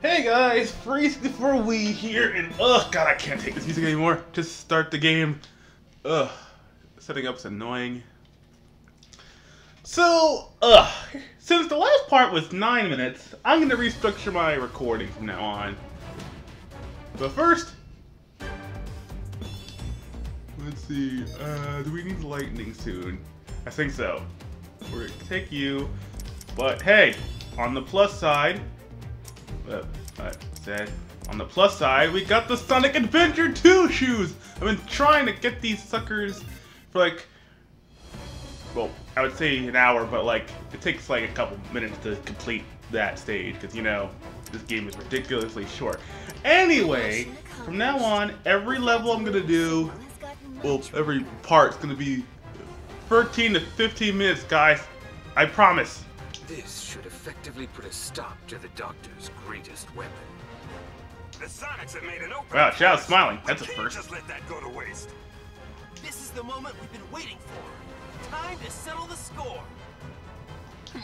Hey guys, Freeze for Wii here, and ugh, god, I can't take this music anymore. Just start the game. Ugh, setting up's annoying. So, ugh, since the last part was 9 minutes, I'm gonna restructure my recording from now on. But first, let's see, uh, do we need lightning soon? I think so. We're gonna take you, but hey, on the plus side, I said, on the plus side, we got the Sonic Adventure 2 shoes! I've been trying to get these suckers for like, well, I would say an hour, but like, it takes like a couple minutes to complete that stage, because you know, this game is ridiculously short. Anyway, from now on, every level I'm gonna do, well, every part's gonna be 13 to 15 minutes, guys. I promise. This should effectively put a stop to the Doctor's greatest weapon. The Sonics have made an opening. Wow, Shadow's smiling. That's a first. just let that go to waste. This is the moment we've been waiting for. Time to settle the score.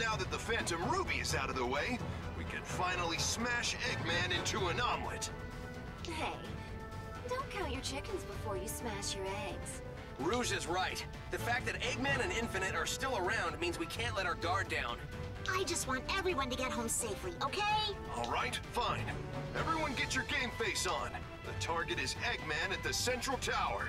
Now that the Phantom Ruby is out of the way, we can finally smash Eggman into an omelet. Hey, don't count your chickens before you smash your eggs. Rouge is right. The fact that Eggman and Infinite are still around means we can't let our guard down. I just want everyone to get home safely, okay? All right, fine. Everyone get your game face on. The target is Eggman at the Central Tower.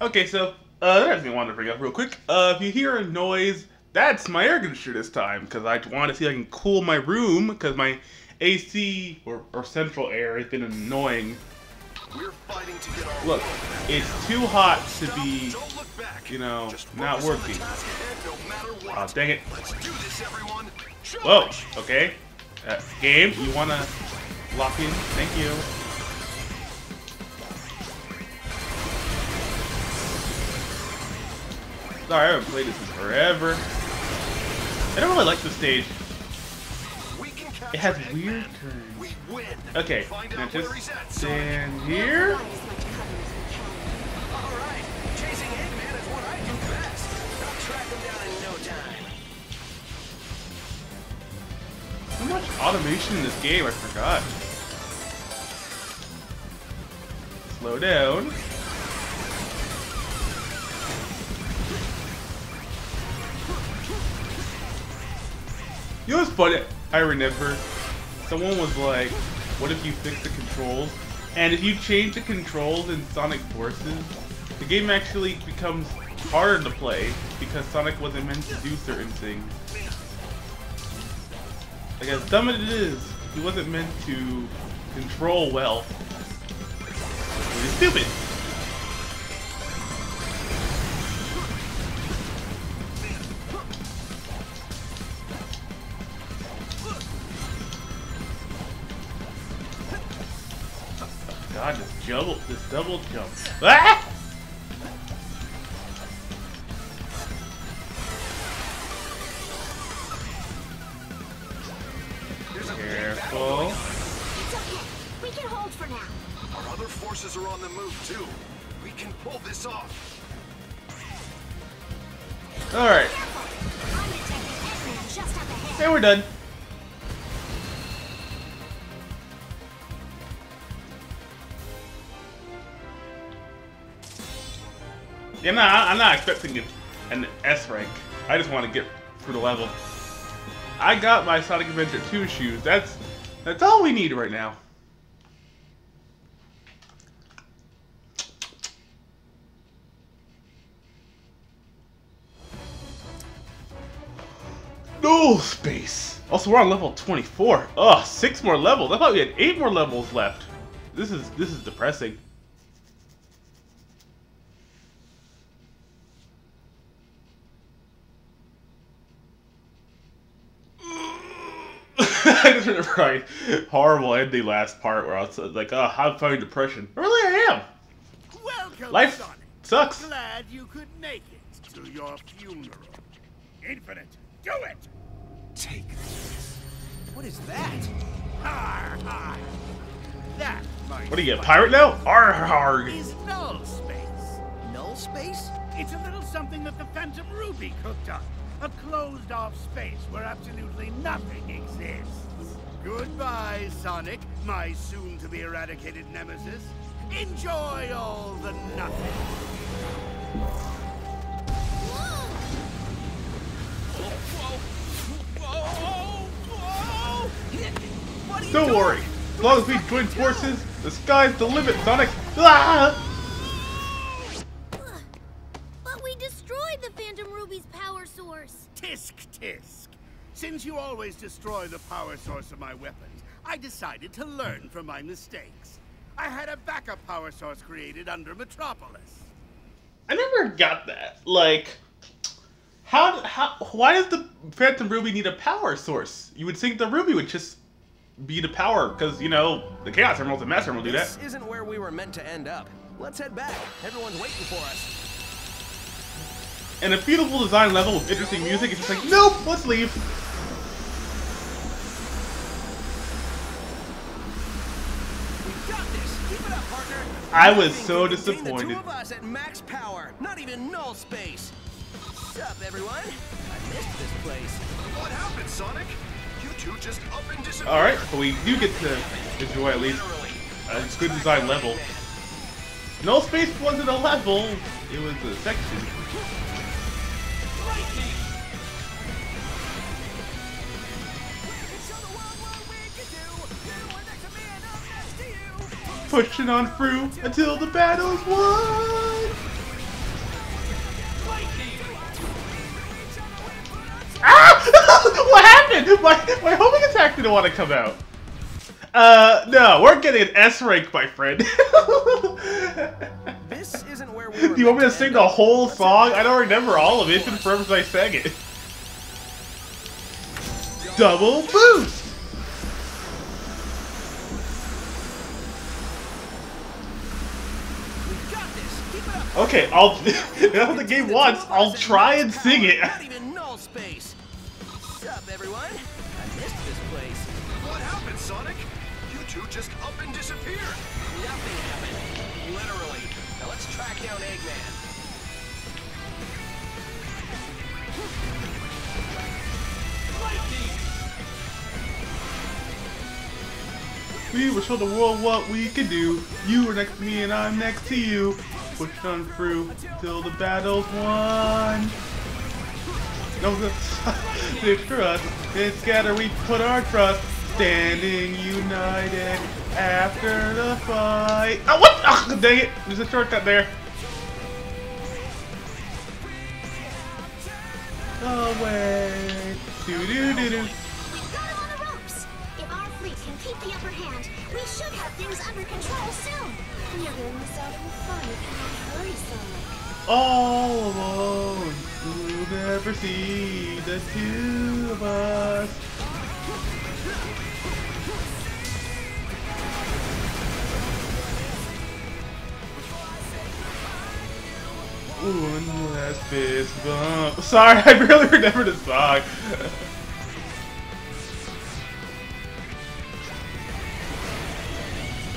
Okay, so uh, there's something I wanted to bring up real quick. Uh, if you hear a noise, that's my air conditioner this time because I want to see if I can cool my room because my AC or, or central air has been annoying. Look, it's too hot to be, Don't look back. you know, not the working. task ahead no matter what. Oh, dang it. Let's do this, everyone. Whoa, okay. Uh, game, you want to lock in? Thank you. Sorry, I haven't played this in forever. I don't really like this stage. It has weird win. Okay, now just stand here. So much automation in this game, I forgot. Slow down. What's funny? I remember someone was like, what if you fix the controls? And if you change the controls in Sonic Forces, the game actually becomes harder to play because Sonic wasn't meant to do certain things. Like as dumb as it is, he wasn't meant to control well. He's stupid. Ah! Careful. We can hold for now. Our other forces are on the move too. We can pull this off. Alright, Careful. I'm detecting Eggman just up ahead. and we're done. Yeah, I'm not, I'm not expecting an S rank. I just want to get through the level. I got my Sonic Adventure 2 shoes. That's that's all we need right now. Null space. Also, we're on level 24. Ugh, six more levels. I thought we had eight more levels left. This is this is depressing. I just remember my horrible ending last part where I was like, oh, I'm fighting depression. Really, I am. Welcome, Life Sonic. sucks. Glad you could make it to your funeral. Infinite, do it! Take this. What is that? Har har. That, What are you, a pirate now? Arr, arr. Is null space. Null space? It's a little something that the Phantom Ruby cooked up. A closed-off space where absolutely nothing exists. Goodbye, Sonic, my soon-to-be eradicated nemesis. Enjoy all the nothing. Don't worry. As long as we join forces, the sky's the limit, Sonic. Ah! Since you always destroy the power source of my weapons, I decided to learn from my mistakes. I had a backup power source created under Metropolis. I never got that. Like, how, how, why does the Phantom Ruby need a power source? You would think the Ruby would just be the power, because, you know, the Chaos Emeralds and Master Emerald do that. This isn't where we were meant to end up. Let's head back. Everyone's waiting for us. And a beautiful design level with interesting music, it's just like, nope, let's leave. We got this. Keep it up, partner. I was so disappointed. The two of us at max power. Not even null space. Sup, everyone? I missed this place. What happened, Sonic? You two just up and disappeared. Alright, but we do get to enjoy at least a good design level. Null space wasn't a level, it was a section. Pushing on through until the battle's won! Ah! what happened? My, my homing attack didn't want to come out. Uh, no, we're getting an S rank, my friend. This isn't where we were Do you want me to sing the whole song? I don't remember all of it. It's been forever since I sang it. Double boost! We got this. Keep it up. Okay, I'll. That's what the game wants. I'll try and sing it. Not even null space. Sup, everyone? I missed this place. What happened, Sonic? You two just up and disappeared. Nothing happened. Literally. Now let's track down Eggman. We will show the world what we can do. You are next to me and I'm next to you. Push on through till the battle's won. No, they trust. It's together we put our trust. Standing united after the fight. Oh, what? Oh, dang it. There's a shortcut there. Away. Do do do do. We've got him on the ropes. If our fleet can keep the upper hand, we should have things under control soon. You're gonna miss out on all alone. We'll never see the two of us. One last fist bump. Sorry, I barely remember the song.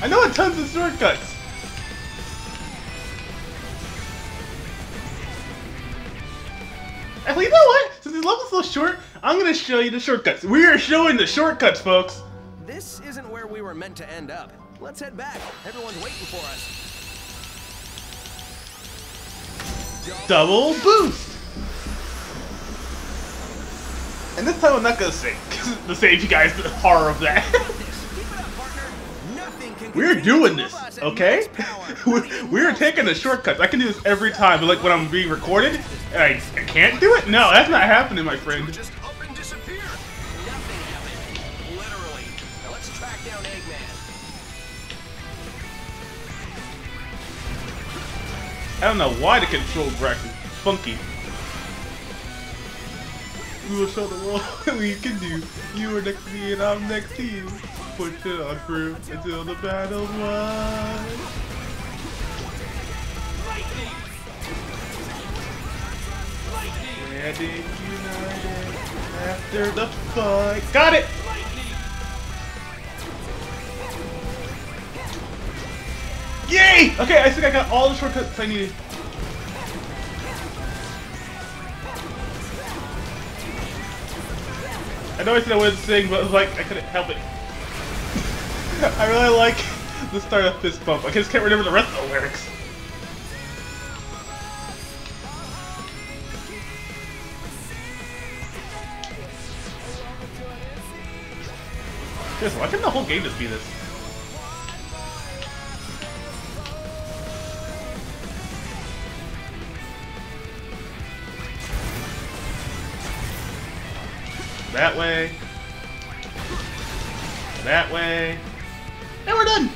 I know a tons of shortcuts. Actually, you know what? Since this level's so short, I'm gonna show you the shortcuts. We are showing the shortcuts, folks. This isn't where we were meant to end up. Let's head back. Everyone's waiting for us. Double boost. And this time I'm not gonna sing to save you guys the horror of that. We're doing this, of us at okay? We're- We're taking the shortcuts. I can do this every time, but like when I'm being recorded, and I, I can't do it? No, that's not happening, my friend. just up and disappeared. Nothing happened. Literally. Now let's track down Eggman. I don't know why the control rack is funky. We will show the world what we can do. You are next to me and I'm next to you. Push it on through until the battle's won. Standing united after the fight. Got it! Yay! Okay, I think I got all the shortcuts I needed. I know I said I wouldn't sing, but like I couldn't help it. I really like the start of Fist Bump. I just can't remember the rest of the lyrics. Seriously, why couldn't the whole game just be this? That way. That way. And we're done!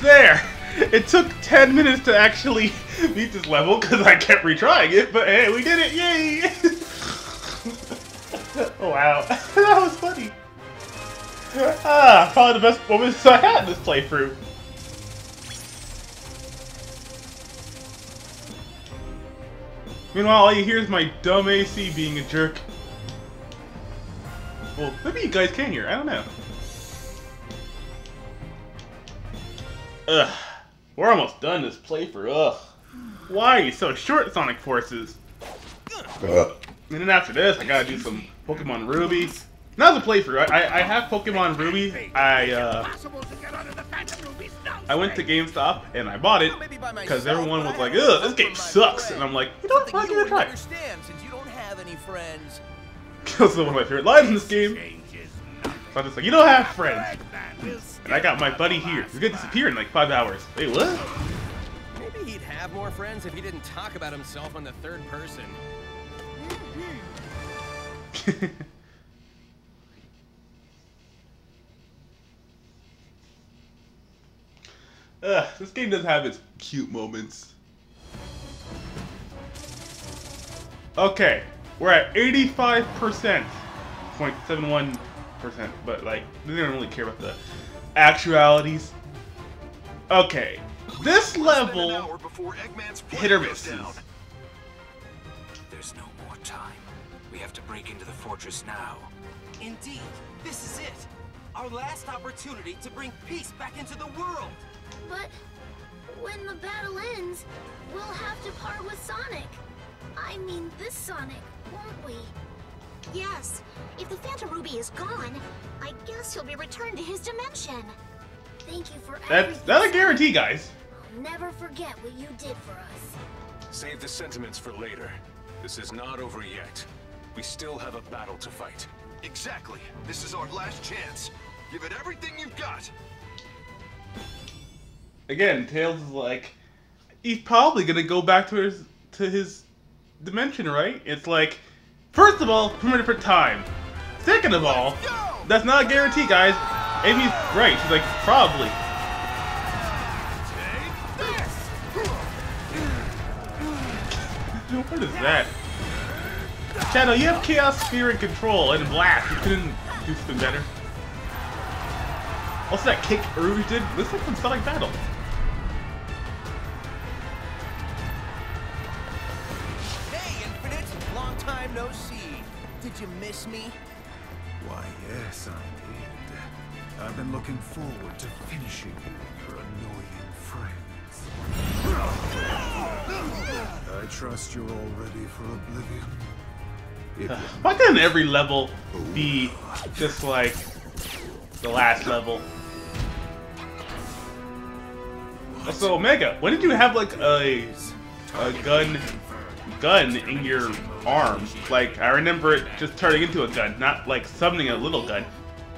There! It took 10 minutes to actually beat this level because I kept retrying it, but hey, we did it! Yay! wow, that was funny. Ah, probably the best moments I had in this playthrough. Meanwhile, all you hear is my dumb AC being a jerk. Well, maybe you guys can hear. I don't know. Ugh. We're almost done this playthrough. Ugh. Why are you so short, Sonic Forces? And then after this, I gotta do some Pokemon Ruby. Not the playthrough. I, I have Pokemon Ruby. I uh, I went to GameStop and I bought it because everyone was like, "Ugh, this game sucks," and I'm like, "You know what? I'll give it a try." understand since you don't have any friends. That's one of my favorite lines in this game. So I'm just like, "You don't have friends," and I got my buddy here. He's gonna disappear in like five hours. Wait, what? Maybe he'd have more friends if he didn't talk about himself in the third person. Ugh, this game does have its cute moments. Okay, we're at 85%. 0.71%, but like, they don't really care about the actualities. Okay, this Less than an level hour before Eggman's plane hit or goes misses. down. There's no more time. We have to break into the fortress now. Indeed, this is it. Our last opportunity to bring peace back into the world. But when the battle ends, we'll have to part with Sonic. I mean, this Sonic, won't we? Yes. If the Phantom Ruby is gone, I guess he'll be returned to his dimension. Thank you for That's everything. that's a guarantee, guys. I'll never forget what you did for us. Save the sentiments for later. This is not over yet. We still have a battle to fight. Exactly. This is our last chance. Give it everything you've got. Again, Tails is like, he's probably gonna go back to his to his dimension, right? It's like, first of all, from a different time. Second of all, that's not a guarantee, guys. Amy's right. She's like, probably. what is that? Shadow, you have Chaos Spear and Control and Blast. You couldn't do something better. Also, that kick Rouge did looks like from Sonic Battle. Hey, Infinite! Long time no see. Did you miss me? Why, yes, I did. I've been looking forward to finishing you, and your annoying friends. I trust you're all ready for oblivion. Why couldn't every level be oh. just like the last level? So Omega, when did you have like a a gun gun in your arm? Like I remember it just turning into a gun, not like summoning a little gun.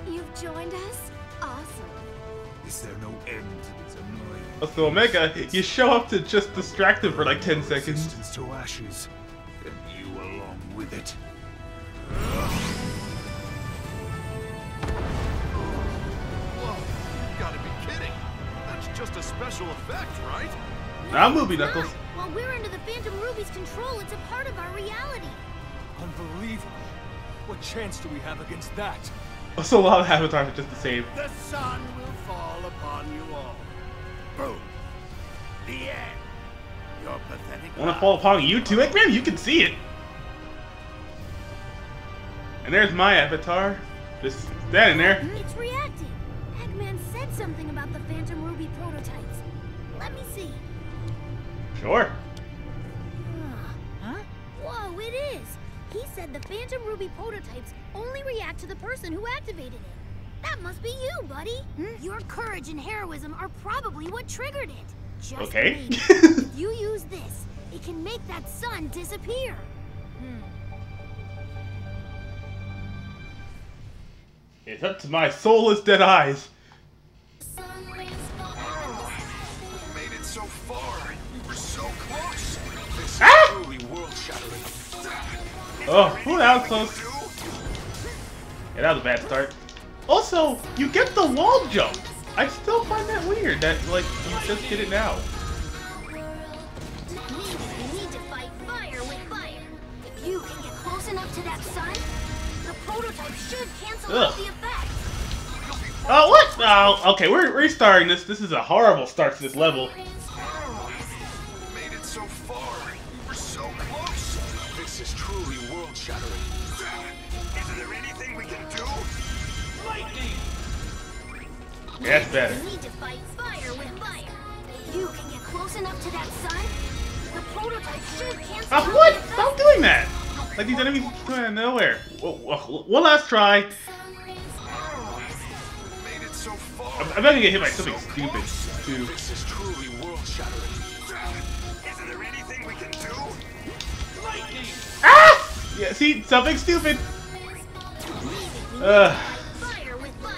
You've joined us? Awesome. is there no end to these annoying So Omega, you show up to just distract him for like 10 seconds. to ashes, and you along with it? Whoa, you gotta be kidding. That's just a special effect, right? Now movie It's. Knuckles. While we're under the Phantom Ruby's control, it's a part of our reality. Unbelievable. What chance do we have against that? Also, a lot of avatars are just the same. The sun will fall upon you all. Boom. The end. Your pathetic. Wanna fall upon you too, Eggman? You can see it. And there's my avatar, just standing there. It's reacting. Eggman said something about the Phantom Ruby prototypes. Let me. Sure. Huh? Whoa, it is! He said the Phantom Ruby prototypes only react to the person who activated it. That must be you, buddy. Hmm? Your courage and heroism are probably what triggered it. Just Okay. if you use this, it can make that sun disappear. Hmm. It's up to my soulless dead eyes. Oh, whew, that was close. Yeah, that was a bad start. Also, you get the wall jump. I still find that weird that, like, you just did it now. Means we need to fight fire with fire. If you can get close enough to that sun, the prototype should cancel out Ugh. Oh, what? Oh, okay, we're restarting this. This is a horrible start to this level. World-shattering. Is there anything we can do? Yeah, that's better. We need to fight fire with fire. If you can get close enough to that sun, the prototype should cancel out what? Stop doing that! Like these enemies come out of nowhere. Whoa, whoa, One last try. So. I'm, I'm not gonna get hit by something stupid, too. This is truly world-shattering. Is there anything we can do? Ah! Yeah, see, something stupid. Ugh. Fire with fire.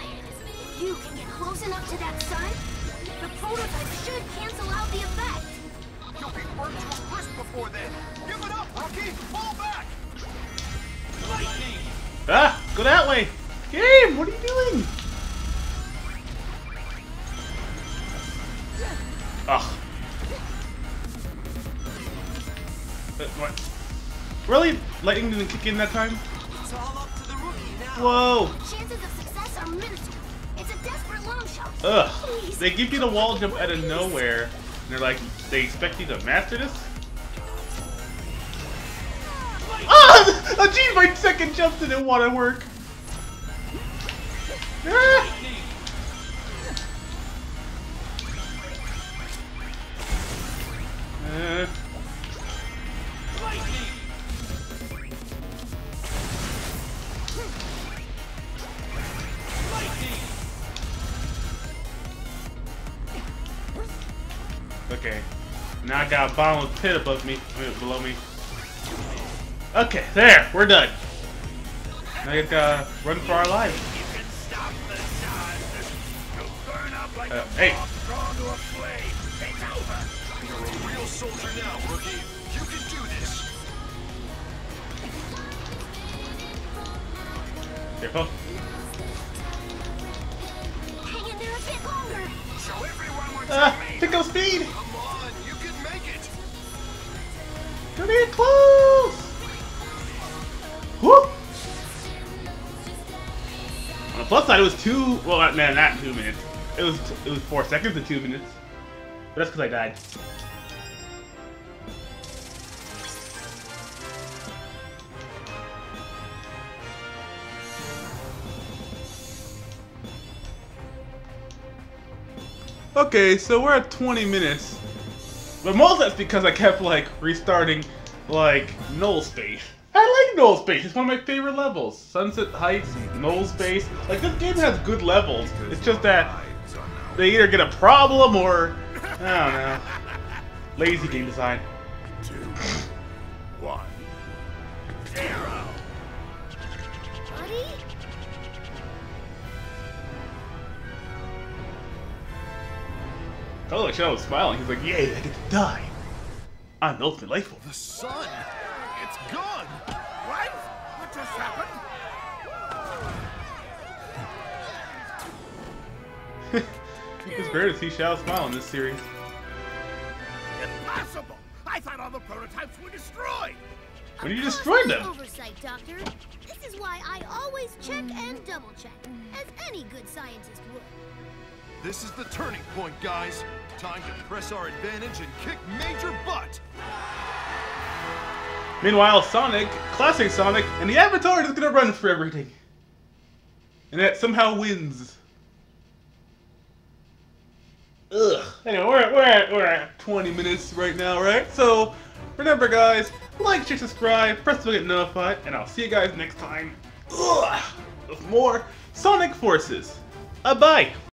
If you can get close enough to that sun, the prototype should cancel out the effect. You'll be burnt to a crisp before then. Give it up, rookie. Fall back. Ah, go that way. Game, what are you doing? Ugh. What? Really? Lightning didn't kick in that time? It's all up to the rookie now. Whoa. Chances of success are minuscule. It's a desperate long shot. Ugh. Please. They give you the wall jump out of nowhere. And they're like, they expect you to master this? Ah! Oh, geez, my second jump didn't want to work. Ah! Okay. Now I got a bottomless pit above me, I mean, below me. Okay, there, we're done. Now you gotta run for our lives. Uh, hey, You're a real soldier now, rookie. You can do this. careful. Hang in there a bit longer. Show everyone Ah, you pick up speed! Close! Whoop! On the plus side, it was two. Well, uh, not, nah, not two minutes. It was it was four seconds to two minutes. But that's because I died. Okay, so we're at 20 minutes. But most of that's because I kept like restarting like null space. I like null space. It's one of my favorite levels. Sunset Heights, null space. Like this game has good levels. It's just that they either get a problem or I don't know. Lazy game design. Two, one, zero. Buddy? Oh, like Shadow was smiling. He's like, "Yay, I get to die. I'm the ultimate life form." The sun. It's gone. What? What just happened? It's rare to see Shadow smile in this series. Impossible! I thought all the prototypes were destroyed! When you destroyed them. Oversight, Doctor. This is why I always check and double check, as any good scientist would. This is the turning point, guys. Time to press our advantage and kick major butt. Meanwhile, Sonic, classic Sonic, and the Avatar is gonna run for everything. And that somehow wins. Ugh. Anyway, we're at, we're at, we're at 20 minutes right now, right? So, remember guys, like, share, subscribe, press the bell to get notified, and I'll see you guys next time. Ugh. With more Sonic Forces. A bye.